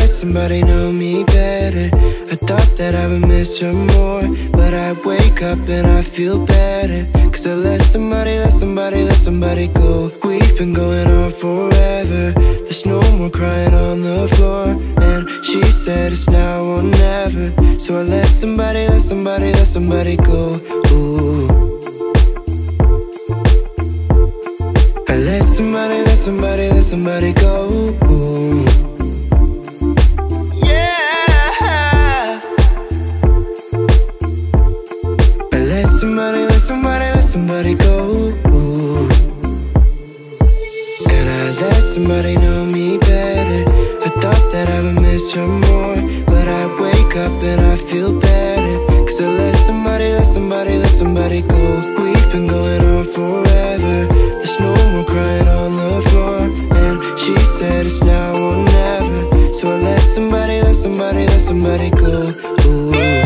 somebody know me better. I thought that I would miss her more But I wake up and I feel better. Cause I let somebody, let somebody, let somebody go. We've been going on forever. There's no more crying on the floor. And she said it's now or never. So I let somebody, let somebody, let somebody go. Ooh. I let somebody, let somebody, let somebody go. Ooh. Somebody, let somebody, let somebody go. And I let somebody know me better. I thought that I would miss her more But I wake up and I feel better. Cause I let somebody, let somebody, let somebody go. We've been going on forever. There's no more crying on the floor. And she said it's now or never. So I let somebody, let somebody, let somebody go